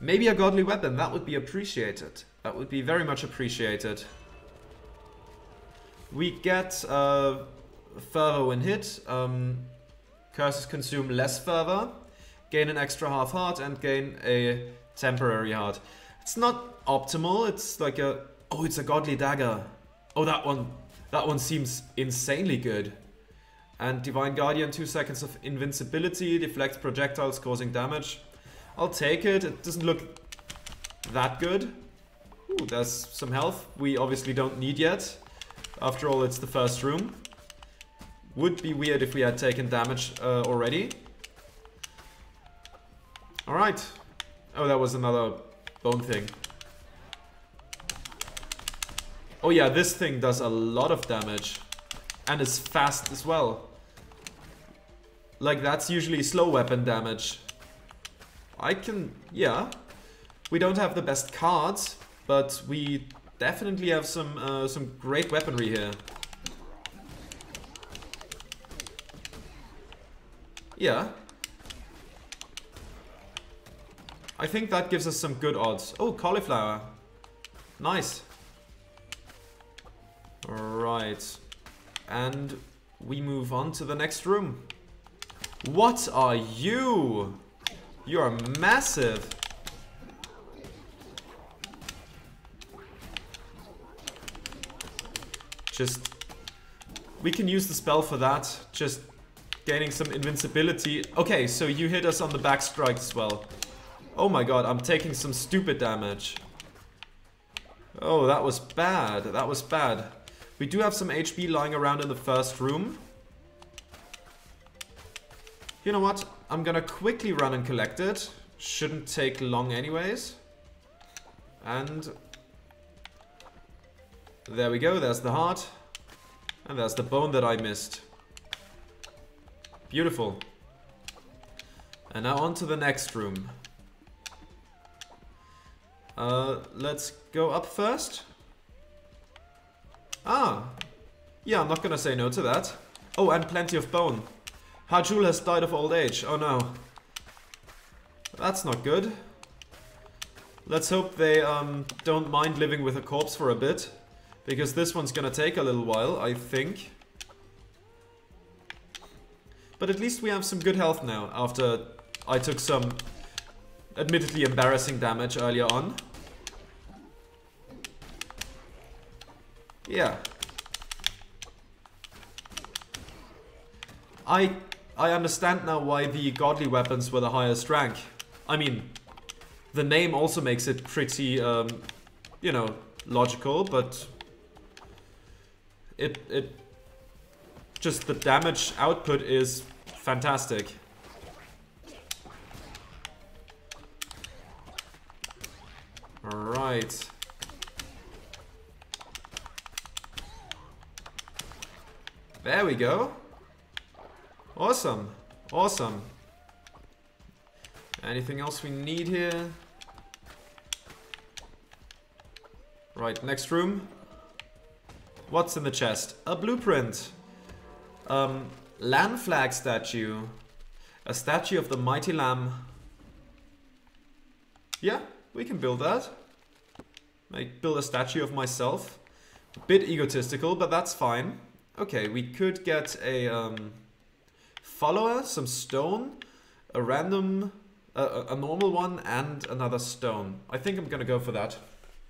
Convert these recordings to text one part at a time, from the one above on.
Maybe a godly weapon, that would be appreciated. That would be very much appreciated. We get uh, fervor when hit. Um, curses consume less fervor, gain an extra half heart, and gain a temporary heart. It's not optimal. It's like a oh, it's a godly dagger. Oh, that one, that one seems insanely good. And divine guardian, two seconds of invincibility, deflects projectiles causing damage. I'll take it. It doesn't look that good. Ooh, there's some health we obviously don't need yet. After all, it's the first room. Would be weird if we had taken damage uh, already. Alright. Oh, that was another bone thing. Oh yeah, this thing does a lot of damage. And is fast as well. Like, that's usually slow weapon damage. I can... yeah. We don't have the best cards, but we definitely have some, uh, some great weaponry here. Yeah. I think that gives us some good odds. Oh, cauliflower. Nice. Right. And we move on to the next room. What are you? You are massive. Just... We can use the spell for that. Just gaining some invincibility. Okay, so you hit us on the back strike as well. Oh my god, I'm taking some stupid damage. Oh, that was bad. That was bad. We do have some HP lying around in the first room. You know what? I'm gonna quickly run and collect it. Shouldn't take long anyways. And... There we go, there's the heart. And there's the bone that I missed. Beautiful. And now on to the next room. Uh, let's go up first. Ah. Yeah, I'm not gonna say no to that. Oh, and plenty of bone. Hajul has died of old age. Oh no. That's not good. Let's hope they um, don't mind living with a corpse for a bit. Because this one's gonna take a little while, I think. But at least we have some good health now, after I took some admittedly embarrassing damage earlier on. Yeah. I I understand now why the godly weapons were the highest rank. I mean, the name also makes it pretty, um, you know, logical, but it it just the damage output is fantastic. Alright. There we go. Awesome. Awesome. Anything else we need here? Right, next room. What's in the chest? A blueprint. Um, Lan flag statue. A statue of the mighty lamb. Yeah, we can build that. Make build a statue of myself. A bit egotistical, but that's fine. Okay, we could get a um, follower, some stone, a random, uh, a normal one, and another stone. I think I'm gonna go for that.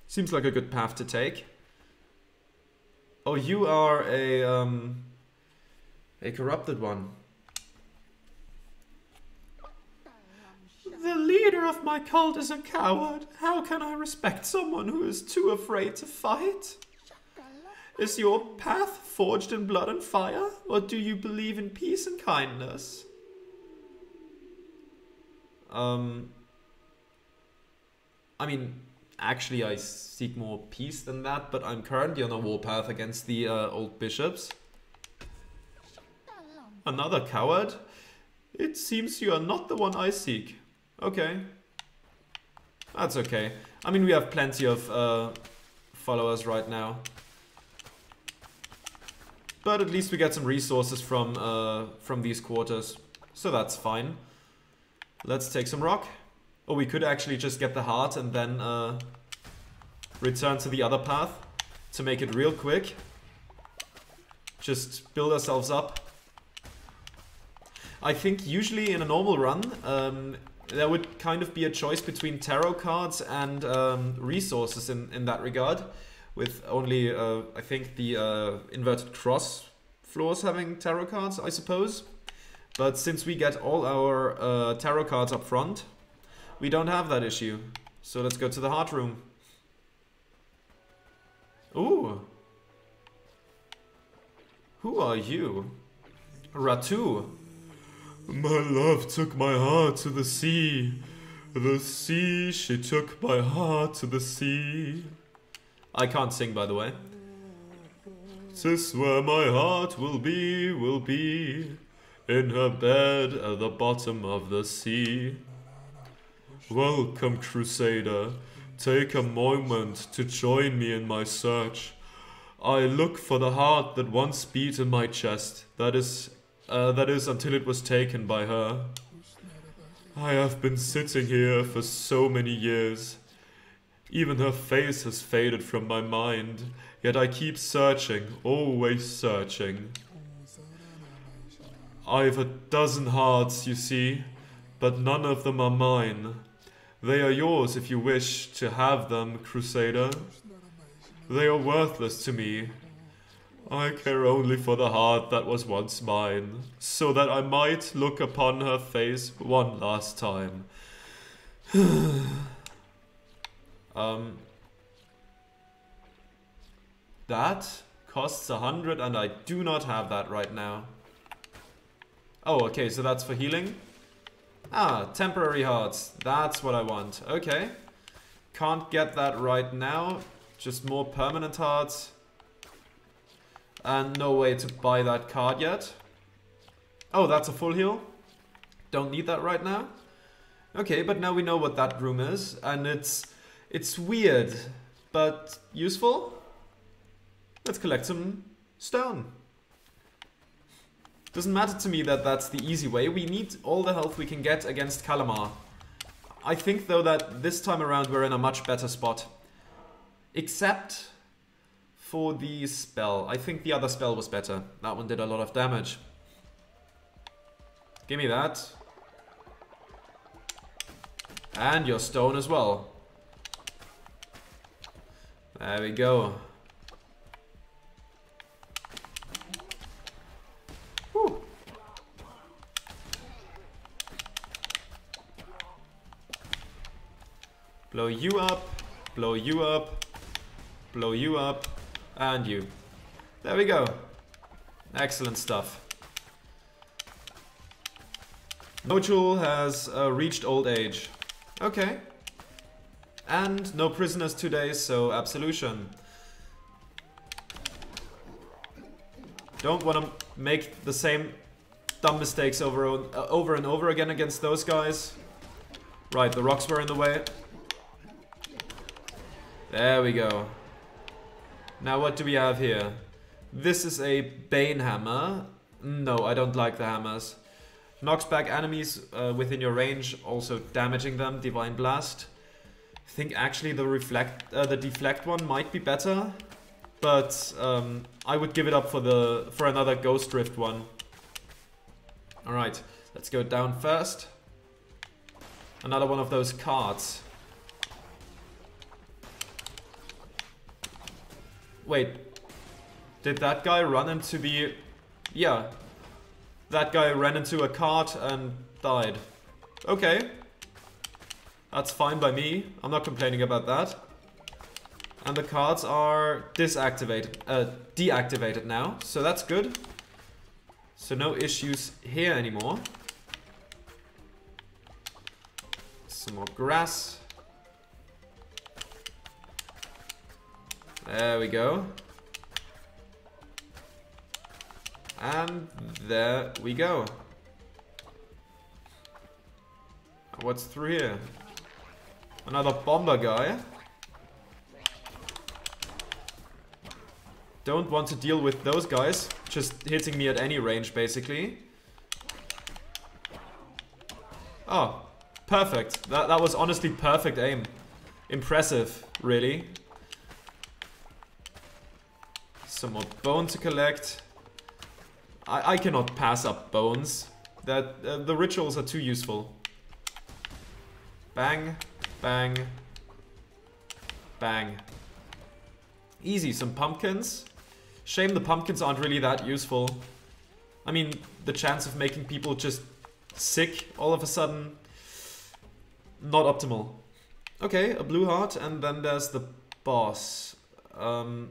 Seems like a good path to take. Oh, you are a um, a corrupted one. The leader of my cult is a coward. How can I respect someone who is too afraid to fight? Is your path forged in blood and fire, or do you believe in peace and kindness? Um, I mean, actually I seek more peace than that, but I'm currently on a warpath against the uh, old bishops. Another coward? It seems you are not the one I seek. Okay. That's okay. I mean, we have plenty of uh, followers right now. But at least we get some resources from, uh, from these quarters. So that's fine. Let's take some rock. Or we could actually just get the heart and then uh, return to the other path to make it real quick. Just build ourselves up. I think usually in a normal run, um, there would kind of be a choice between tarot cards and um, resources in, in that regard, with only, uh, I think, the uh, inverted cross floors having tarot cards, I suppose. But since we get all our uh, tarot cards up front, we don't have that issue. So let's go to the heart room. Ooh. Who are you? Ratu. My love took my heart to the sea. The sea, she took my heart to the sea. I can't sing, by the way. Tis where my heart will be, will be. In her bed at the bottom of the sea. Welcome, Crusader. Take a moment to join me in my search. I look for the heart that once beat in my chest. That is, uh, that is until it was taken by her. I have been sitting here for so many years. Even her face has faded from my mind, yet I keep searching, always searching. I've a dozen hearts, you see, but none of them are mine. They are yours if you wish to have them, Crusader. They are worthless to me. I care only for the heart that was once mine, so that I might look upon her face one last time. um, that costs a hundred and I do not have that right now. Oh, okay, so that's for healing. Ah, temporary hearts. That's what I want. Okay. Can't get that right now. Just more permanent hearts. And no way to buy that card yet. Oh, that's a full heal. Don't need that right now. Okay, but now we know what that room is. And it's it's weird, but useful. Let's collect some stone. Doesn't matter to me that that's the easy way. We need all the health we can get against Kallamar. I think though that this time around we're in a much better spot. Except for the spell. I think the other spell was better. That one did a lot of damage. Give me that. And your stone as well. There we go. Blow you up, blow you up, blow you up, and you. There we go. Excellent stuff. Nojul has uh, reached old age. Okay. And no prisoners today, so absolution. Don't want to make the same dumb mistakes over, uh, over and over again against those guys. Right, the rocks were in the way. There we go. Now what do we have here? This is a Bane Hammer. No, I don't like the hammers. Knocks back enemies uh, within your range, also damaging them. Divine Blast. I think actually the reflect, uh, the deflect one might be better, but um, I would give it up for the for another Ghost drift one. All right, let's go down first. Another one of those cards. Wait. Did that guy run into the... Yeah. That guy ran into a cart and died. Okay. That's fine by me. I'm not complaining about that. And the cards are disactivated, uh, deactivated now, so that's good. So no issues here anymore. Some more grass. There we go. And there we go. What's through here? Another bomber guy. Don't want to deal with those guys. Just hitting me at any range, basically. Oh. Perfect. That, that was honestly perfect aim. Impressive, really. Some more bone to collect. I, I cannot pass up bones. That uh, The rituals are too useful. Bang, bang, bang. Easy, some pumpkins. Shame the pumpkins aren't really that useful. I mean, the chance of making people just sick all of a sudden, not optimal. Okay, a blue heart, and then there's the boss. Um,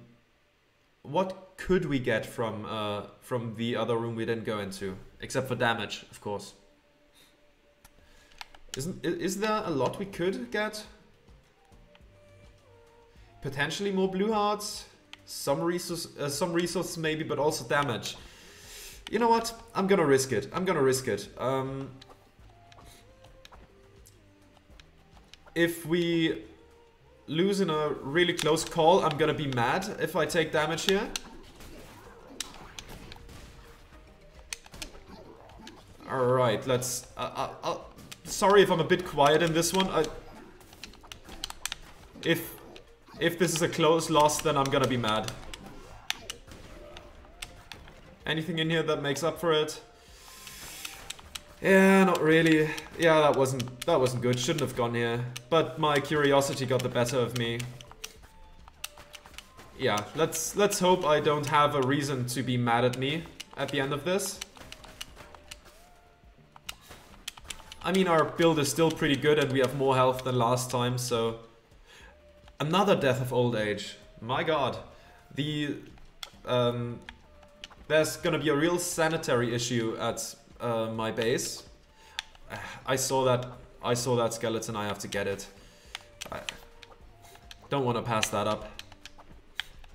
what could we get from uh, from the other room we didn't go into? Except for damage, of course. Isn't is there a lot we could get? Potentially more blue hearts, some resource, uh, some resources maybe, but also damage. You know what? I'm gonna risk it. I'm gonna risk it. Um, if we lose in a really close call, I'm gonna be mad if I take damage here. Alright, let's... Uh, uh, uh, sorry if I'm a bit quiet in this one. I, if, if this is a close loss, then I'm gonna be mad. Anything in here that makes up for it? Yeah, not really. Yeah, that wasn't that wasn't good. Shouldn't have gone here. But my curiosity got the better of me. Yeah, let's let's hope I don't have a reason to be mad at me at the end of this. I mean, our build is still pretty good and we have more health than last time, so... Another death of old age. My god. The... Um, there's gonna be a real sanitary issue at uh, my base. I saw that. I saw that skeleton. I have to get it. I don't want to pass that up.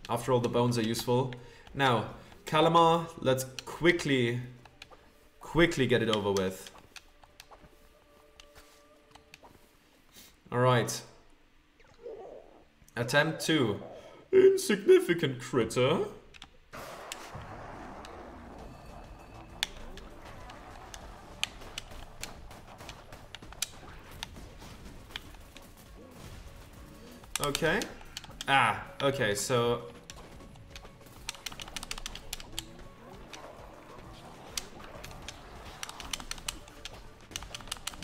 After all, the bones are useful. Now, Kallamar, let's quickly, quickly get it over with. Alright. Attempt 2. Insignificant critter. Okay. Ah, okay, so...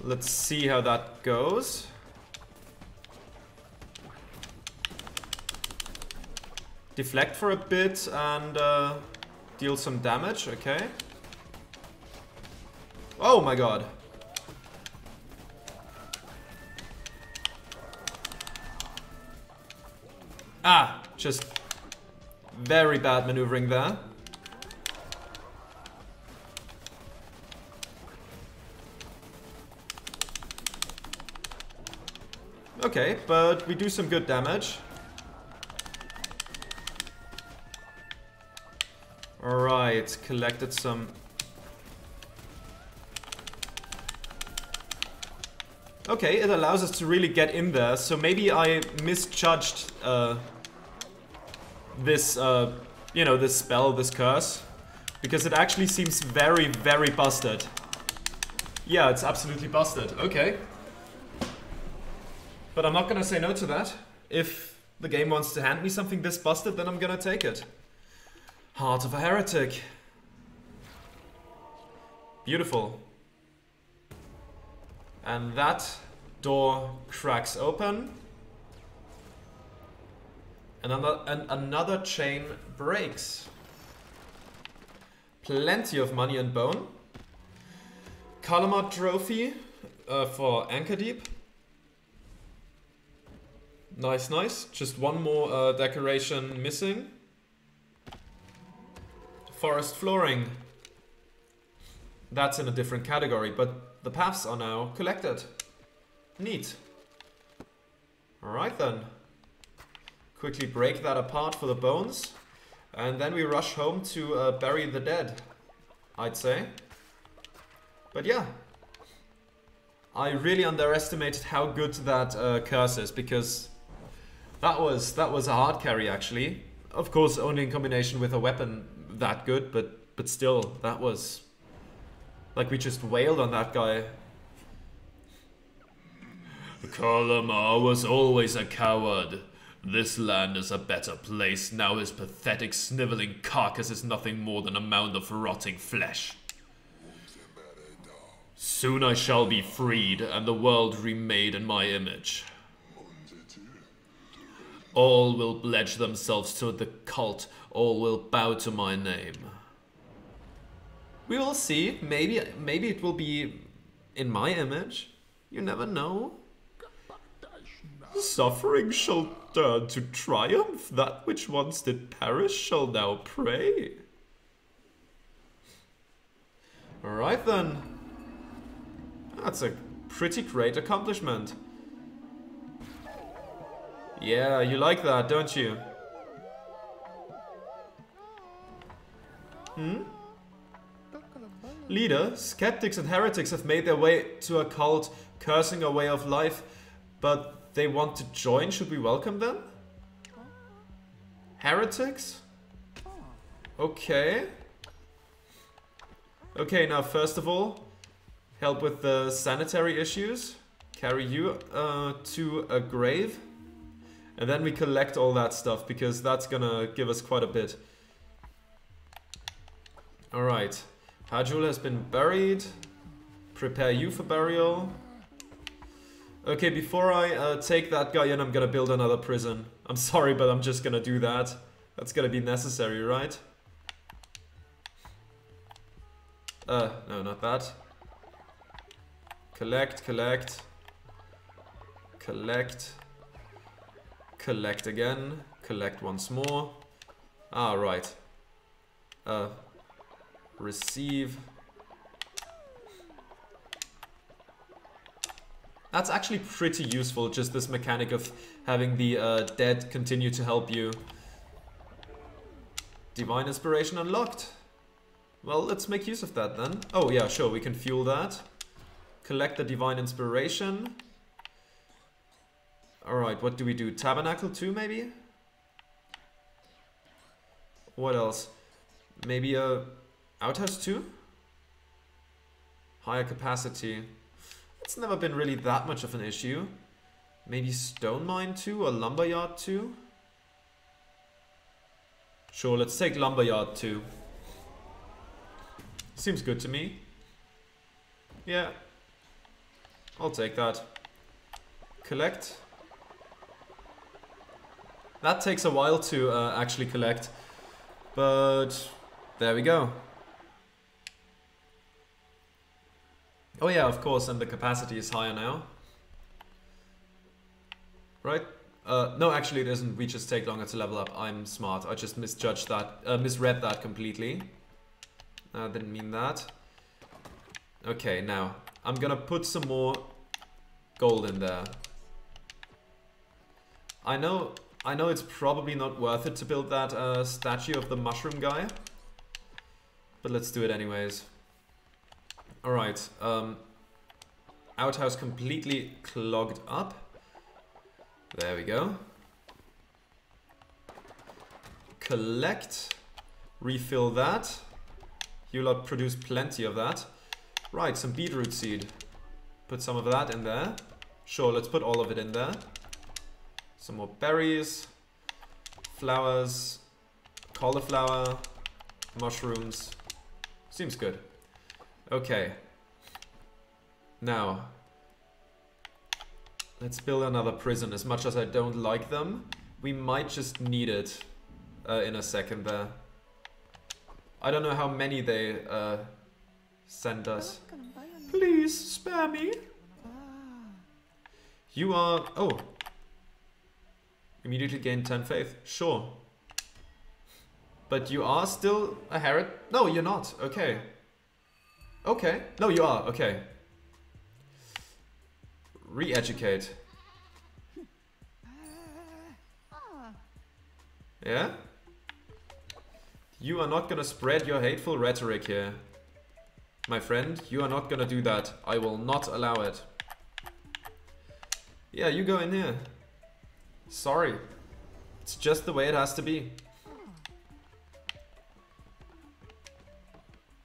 Let's see how that goes. Deflect for a bit and uh, deal some damage, okay. Oh my god. Ah, just very bad maneuvering there. Okay, but we do some good damage. Alright, collected some... Okay, it allows us to really get in there, so maybe I misjudged uh, this, uh, you know, this spell, this curse. Because it actually seems very, very busted. Yeah, it's absolutely busted. Okay. But I'm not gonna say no to that. If the game wants to hand me something this busted, then I'm gonna take it. Heart of a Heretic. Beautiful. And that door cracks open. Another, and another chain breaks. Plenty of money and bone. Kallamar trophy uh, for Anchordeep. Nice, nice. Just one more uh, decoration missing. Forest flooring. That's in a different category, but the paths are now collected. Neat. Alright then. Quickly break that apart for the bones. And then we rush home to uh, bury the dead, I'd say. But yeah. I really underestimated how good that uh, curse is because that was that was a hard carry actually. Of course, only in combination with a weapon that good, but but still, that was like we just wailed on that guy. Kallamar was always a coward. This land is a better place. Now his pathetic, sniveling carcass is nothing more than a mound of rotting flesh. Soon I shall be freed, and the world remade in my image. All will pledge themselves to the cult, all will bow to my name. We will see. Maybe maybe it will be in my image. You never know. Suffering shall turn to triumph. That which once did perish shall now pray. Alright then. That's a pretty great accomplishment. Yeah, you like that, don't you? Hmm? Leader, skeptics and heretics have made their way to a cult, cursing a way of life, but they want to join. Should we welcome them? Heretics? Okay. Okay, now first of all, help with the sanitary issues. Carry you uh, to a grave. And then we collect all that stuff because that's gonna give us quite a bit. Alright. Hajul has been buried. Prepare you for burial. Okay, before I uh, take that guy in, I'm gonna build another prison. I'm sorry, but I'm just gonna do that. That's gonna be necessary, right? Uh, no, not that. Collect, collect. Collect. Collect again. Collect once more. Ah, right. Uh, receive. That's actually pretty useful, just this mechanic of having the uh, dead continue to help you. Divine Inspiration unlocked. Well, let's make use of that then. Oh yeah, sure, we can fuel that. Collect the Divine Inspiration. Alright, what do we do? Tabernacle 2 maybe? What else? Maybe a Outhouse 2? Higher capacity. It's never been really that much of an issue. Maybe Stone Mine 2 or Lumberyard 2? Sure, let's take Lumberyard 2. Seems good to me. Yeah. I'll take that. Collect. That takes a while to uh, actually collect. But there we go. Oh yeah, of course, and the capacity is higher now. Right? Uh, no, actually it isn't. We just take longer to level up. I'm smart. I just misjudged that, uh, misread that completely. I uh, didn't mean that. Okay, now, I'm gonna put some more gold in there. I know, I know it's probably not worth it to build that uh, statue of the mushroom guy. But let's do it anyways. Alright, um, outhouse completely clogged up. There we go. Collect, refill that. You lot produce plenty of that. Right, some beetroot seed. Put some of that in there. Sure, let's put all of it in there. Some more berries, flowers, cauliflower, mushrooms. Seems good. Okay. Now, let's build another prison. As much as I don't like them, we might just need it uh, in a second there. I don't know how many they uh, send us. Please, spare me. You are... Oh. Immediately gain 10 faith. Sure. But you are still a Herod? No, you're not. Okay. Okay. No, you are. Okay. Re-educate. Yeah? You are not gonna spread your hateful rhetoric here. My friend, you are not gonna do that. I will not allow it. Yeah, you go in here. Sorry. It's just the way it has to be.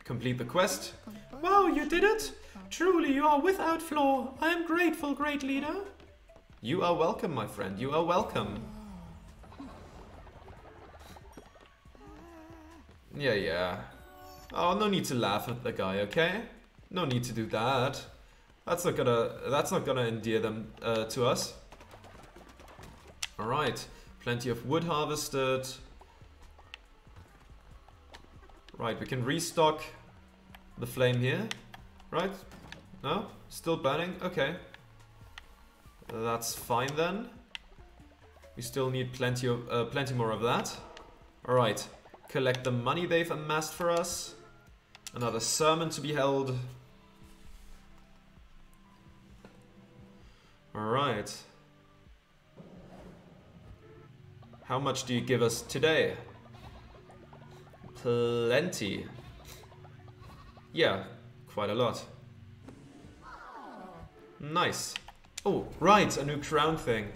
Complete the quest. Wow, you did it! Truly, you are without flaw. I am grateful, great leader. You are welcome, my friend. You are welcome. Yeah, yeah. Oh, no need to laugh at the guy, okay? No need to do that. That's not gonna. That's not gonna endear them uh, to us. All right. Plenty of wood harvested. Right, we can restock the flame here. Right? No? Still burning? Okay. That's fine then. We still need plenty of uh, plenty more of that. All right. Collect the money they've amassed for us. Another sermon to be held. Alright. How much do you give us today? Plenty. Yeah, quite a lot. Nice. Oh, right, a new crown thing.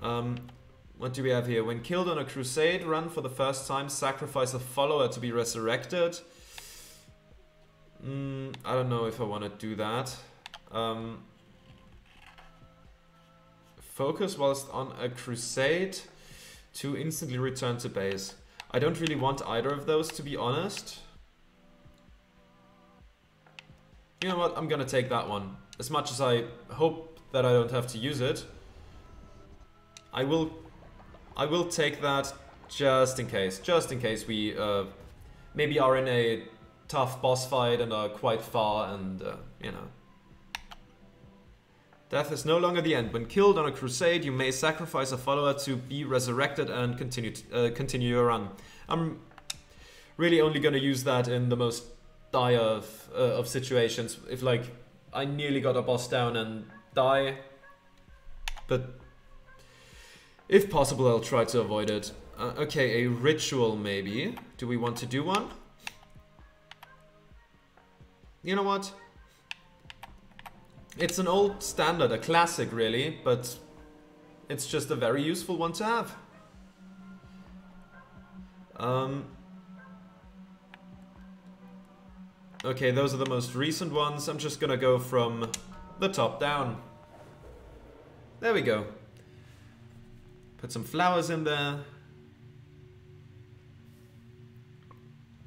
Um, what do we have here? When killed on a crusade run for the first time, sacrifice a follower to be resurrected. Mm, I don't know if I want to do that. Um, focus whilst on a crusade to instantly return to base. I don't really want either of those to be honest. You know what, I'm gonna take that one. As much as I hope that I don't have to use it. I will I will take that just in case. Just in case we uh, maybe are in a tough boss fight and are quite far and, uh, you know. Death is no longer the end. When killed on a crusade, you may sacrifice a follower to be resurrected and continue to, uh, continue your run. I'm really only going to use that in the most dire of, uh, of situations. If like I nearly got a boss down and die, but if possible, I'll try to avoid it. Uh, okay, a ritual maybe. Do we want to do one? You know what? It's an old standard, a classic really, but it's just a very useful one to have. Um, okay, those are the most recent ones. I'm just gonna go from the top down. There we go. Put some flowers in there.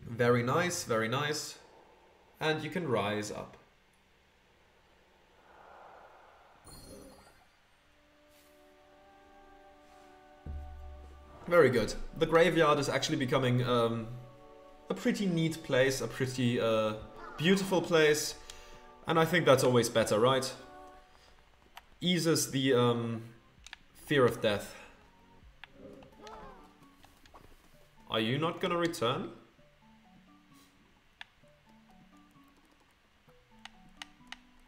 Very nice, very nice. And you can rise up. Very good. The graveyard is actually becoming um, a pretty neat place, a pretty uh, beautiful place. And I think that's always better, right? Eases the um, fear of death. Are you not gonna return?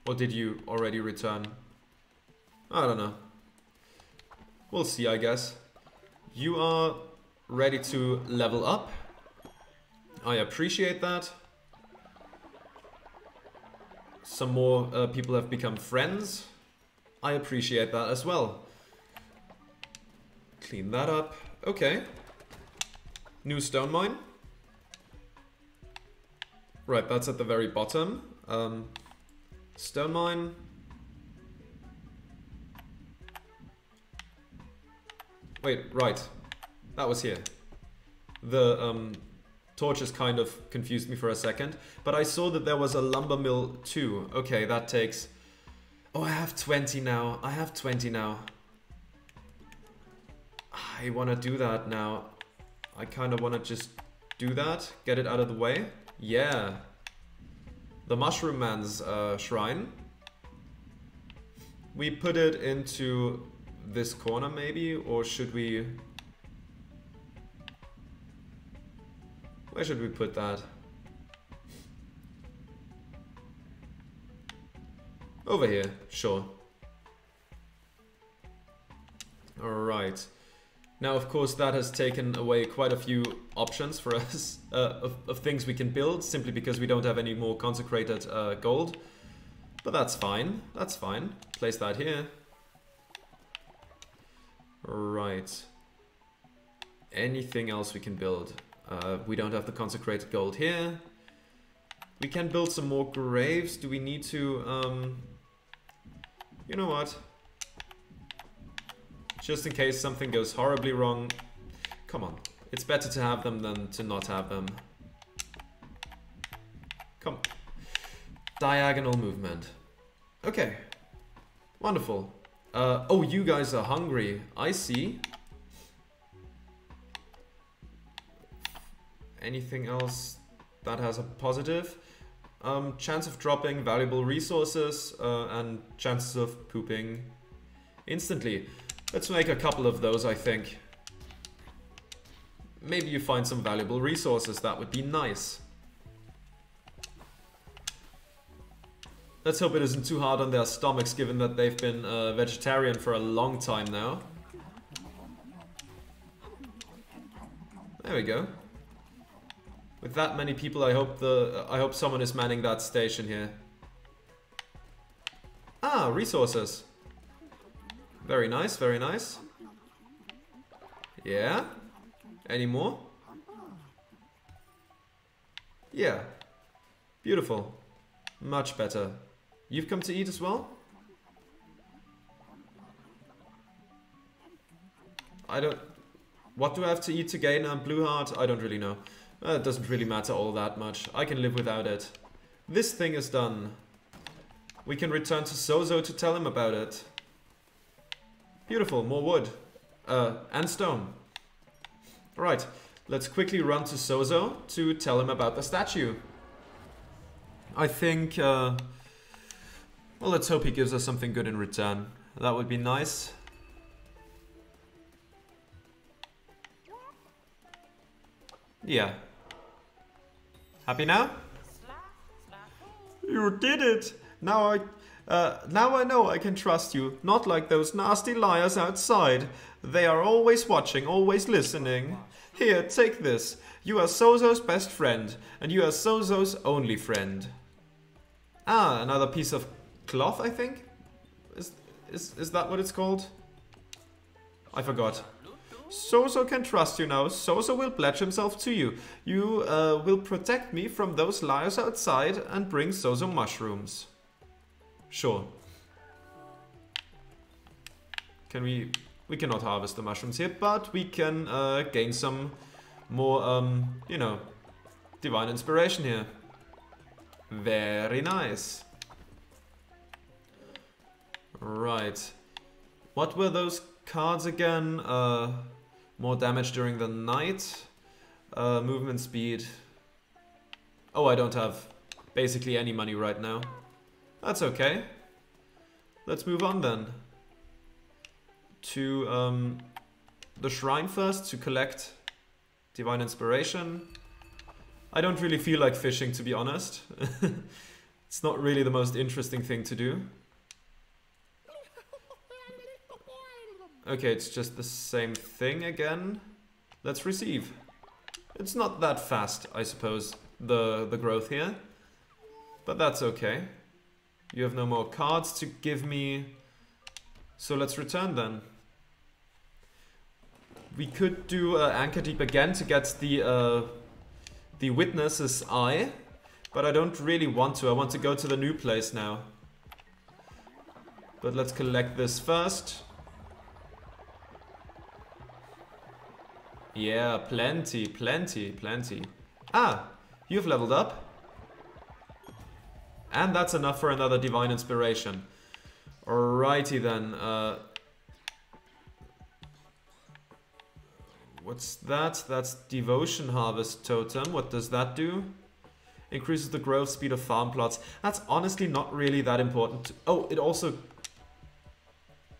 Or did you already return? I don't know. We'll see, I guess. You are ready to level up. I appreciate that. Some more uh, people have become friends. I appreciate that as well. Clean that up. Okay. New stone mine. Right, that's at the very bottom. Um, stone mine. Wait, right. That was here. The um, torches kind of confused me for a second. But I saw that there was a lumber mill too. Okay, that takes... Oh, I have 20 now. I have 20 now. I want to do that now. I kind of want to just do that, get it out of the way. Yeah. The Mushroom Man's uh, shrine. We put it into this corner maybe, or should we... Where should we put that? Over here, sure. Alright. Now, of course, that has taken away quite a few options for us uh, of, of, things we can build, simply because we don't have any more consecrated uh, gold. But that's fine, that's fine. Place that here. Right. Anything else we can build? Uh, we don't have the consecrated gold here. We can build some more graves. Do we need to... Um, you know what? Just in case something goes horribly wrong. Come on. It's better to have them than to not have them. Come. Diagonal movement. Okay. Wonderful. Uh, oh, you guys are hungry. I see. Anything else that has a positive? Um, chance of dropping valuable resources uh, and chances of pooping instantly. Let's make a couple of those, I think. Maybe you find some valuable resources, that would be nice. Let's hope it isn't too hard on their stomachs given that they've been uh, vegetarian for a long time now. There we go. With that many people, I hope the I hope someone is manning that station here. Ah, resources. Very nice, very nice. Yeah. Any more? Yeah. Beautiful. Much better. You've come to eat as well? I don't... What do I have to eat to gain a blue heart? I don't really know. Uh, it doesn't really matter all that much. I can live without it. This thing is done. We can return to Sozo to tell him about it. Beautiful, more wood. Uh, and stone. Right, let's quickly run to Sozo to tell him about the statue. I think, uh, well, let's hope he gives us something good in return. That would be nice. Yeah. Happy now? You did it! Now I... Uh, now I know I can trust you, not like those nasty liars outside. They are always watching, always listening. Here, take this. You are Sozo's best friend, and you are Sozo's only friend. Ah, another piece of cloth, I think? Is, is, is that what it's called? I forgot. Sozo can trust you now. Sozo will pledge himself to you. You uh, will protect me from those liars outside and bring Sozo mushrooms. Sure. Can we... We cannot harvest the mushrooms here, but we can uh, gain some more, um, you know, divine inspiration here. Very nice. Right. What were those cards again? Uh, more damage during the night. Uh, movement speed. Oh, I don't have basically any money right now. That's okay. Let's move on then. To um, the shrine first to collect divine inspiration. I don't really feel like fishing to be honest. it's not really the most interesting thing to do. Okay, it's just the same thing again. Let's receive. It's not that fast, I suppose, the, the growth here. But that's okay. You have no more cards to give me. So let's return then. We could do uh, Anchordeep again to get the, uh, the Witness's Eye. But I don't really want to. I want to go to the new place now. But let's collect this first. Yeah, plenty, plenty, plenty. Ah, you've leveled up. And that's enough for another Divine Inspiration. Alrighty then. Uh, what's that? That's Devotion Harvest Totem. What does that do? Increases the growth speed of farm plots. That's honestly not really that important. oh, it also...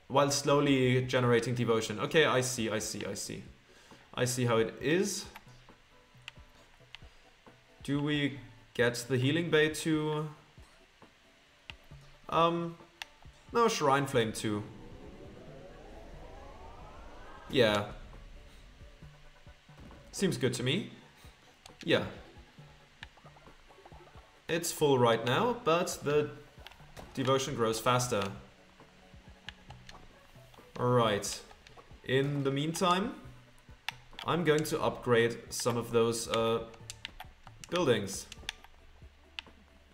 While slowly generating devotion. Okay, I see, I see, I see. I see how it is. Do we get the healing bay too? Um, no, Shrine Flame too. Yeah. Seems good to me. Yeah. It's full right now, but the devotion grows faster. Alright. In the meantime, I'm going to upgrade some of those uh, buildings.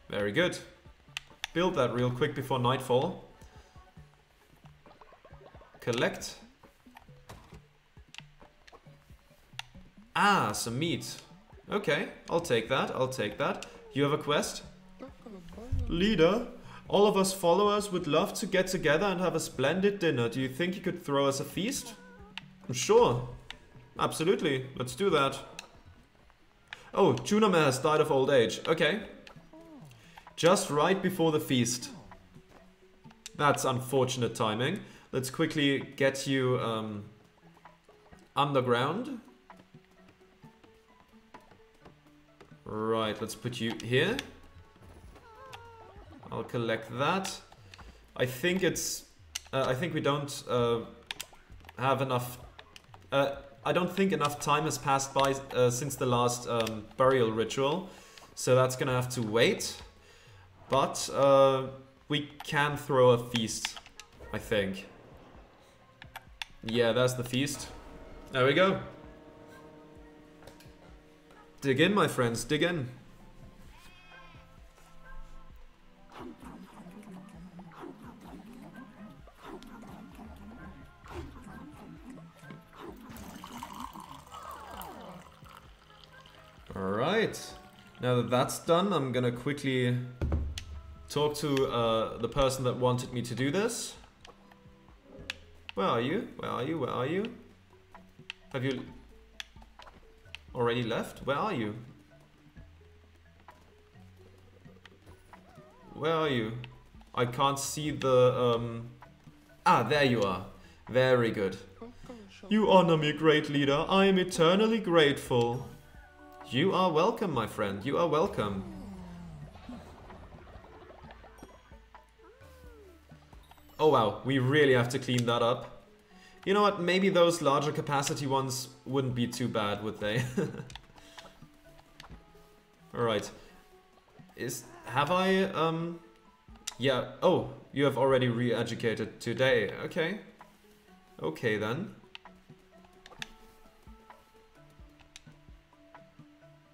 Very good. Build that real quick before nightfall. Collect. Ah, some meat. Okay, I'll take that, I'll take that. You have a quest? Leader, all of us followers would love to get together and have a splendid dinner. Do you think you could throw us a feast? Sure. Absolutely. Let's do that. Oh, Juname has died of old age. Okay. Just right before the feast. That's unfortunate timing. Let's quickly get you um, underground. Right, let's put you here. I'll collect that. I think it's... Uh, I think we don't uh, have enough... Uh, I don't think enough time has passed by uh, since the last um, burial ritual. So that's gonna have to wait. But uh, we can throw a feast, I think. Yeah, that's the feast. There we go. Dig in, my friends, dig in. Alright. Now that that's done, I'm gonna quickly talk to uh, the person that wanted me to do this. Where are you? Where are you? Where are you? Have you already left? Where are you? Where are you? I can't see the... Um... Ah, there you are. Very good. You honor me, great leader. I am eternally grateful. You are welcome, my friend. You are welcome. Oh wow, we really have to clean that up. You know what, maybe those larger capacity ones wouldn't be too bad, would they? Alright. Is... have I, um... Yeah, oh, you have already re-educated today. Okay. Okay then.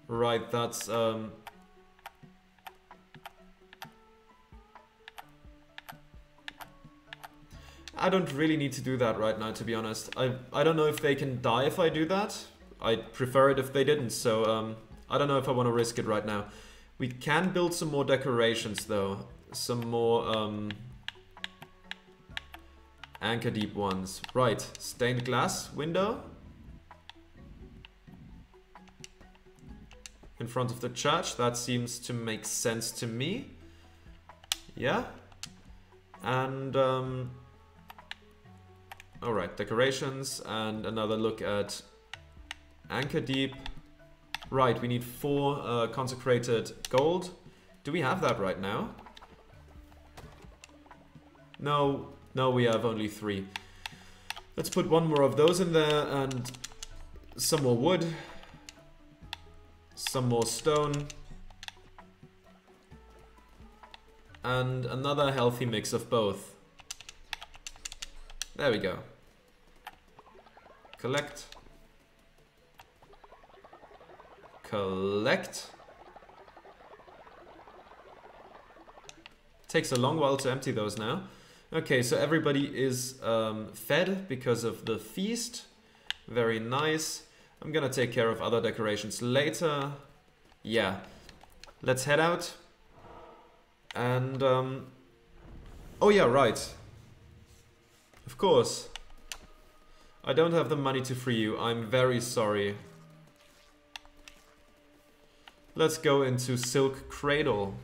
Right, that's, um... I don't really need to do that right now, to be honest. I, I don't know if they can die if I do that. I'd prefer it if they didn't, so um, I don't know if I want to risk it right now. We can build some more decorations, though. Some more um, Anchordeep ones. Right, stained glass window. In front of the church, that seems to make sense to me. Yeah. And um, Alright, decorations and another look at Anchordeep. Right, we need four uh, consecrated gold. Do we have that right now? No, no, we have only three. Let's put one more of those in there and some more wood. Some more stone. And another healthy mix of both. There we go. Collect. Collect. Takes a long while to empty those now. Okay, so everybody is um, fed because of the feast. Very nice. I'm gonna take care of other decorations later. Yeah. Let's head out. And, um... Oh yeah, right. Of course. I don't have the money to free you. I'm very sorry. Let's go into Silk Cradle.